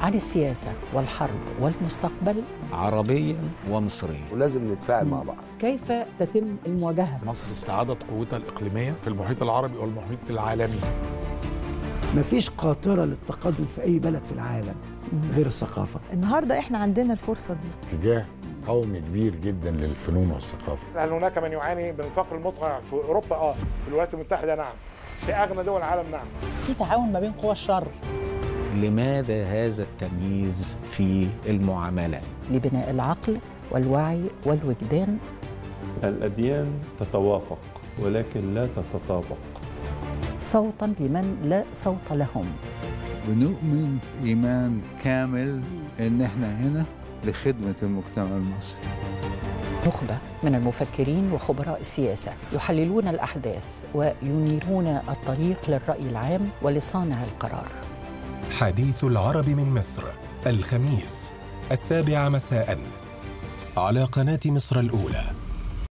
عن السياسة والحرب والمستقبل. عربيا ومصريا. ولازم نتفاعل مع بعض. كيف تتم المواجهة؟ مصر استعادت قوتها الإقليمية في المحيط العربي والمحيط العالمي. مفيش قاطرة للتقدم في أي بلد في العالم غير الثقافة. النهارده إحنا عندنا الفرصة دي. اتجاه قومي كبير جدا للفنون والثقافة. هل هناك من يعاني من الفقر المدقع في أوروبا. آه في الولايات المتحدة نعم. في أغنى دول العالم نعم. في تعاون ما بين قوى الشر. لماذا هذا التمييز في المعاملة؟ لبناء العقل والوعي والوجدان. الأديان تتوافق ولكن لا تتطابق. صوتا لمن لا صوت لهم. بنؤمن إيمان كامل إن إحنا هنا لخدمة المجتمع المصري. نخبة من المفكرين وخبراء السياسة يحللون الأحداث وينيرون الطريق للرأي العام ولصانع القرار. حديث العرب من مصر الخميس السابعة مساء على قناة مصر الأولى.